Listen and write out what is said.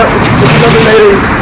that, the seven eighties